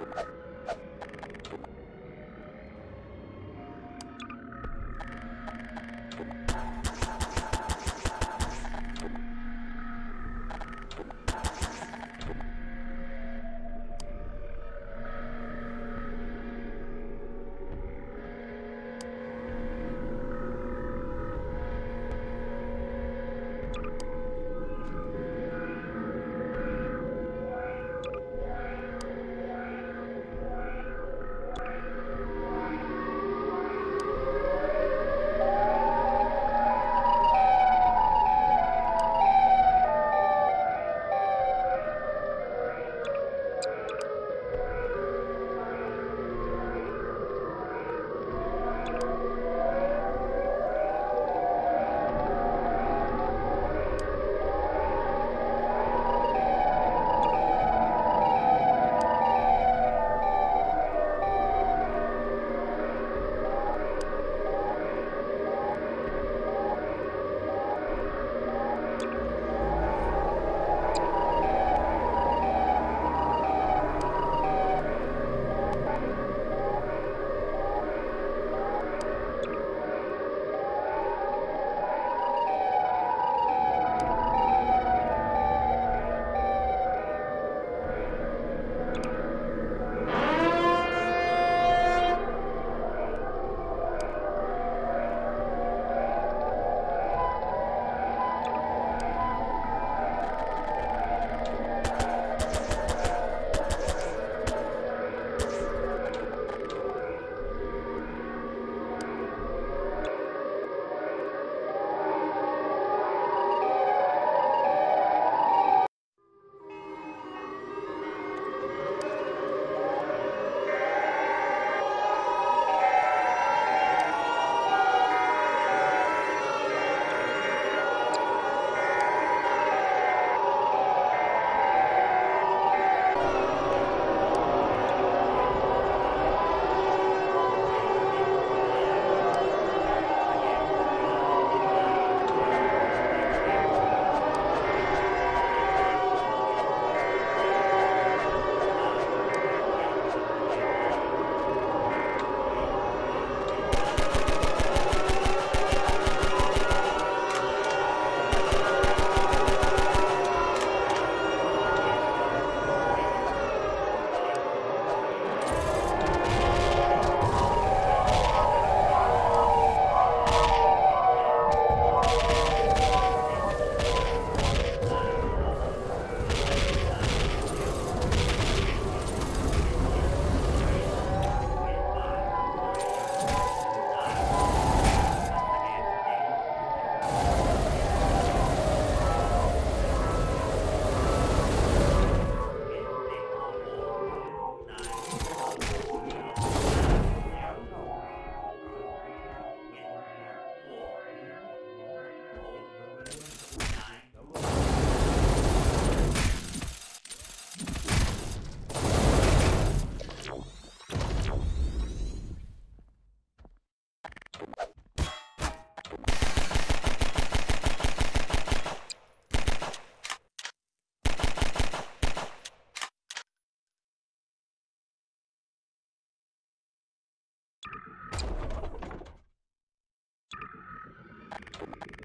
you Thank you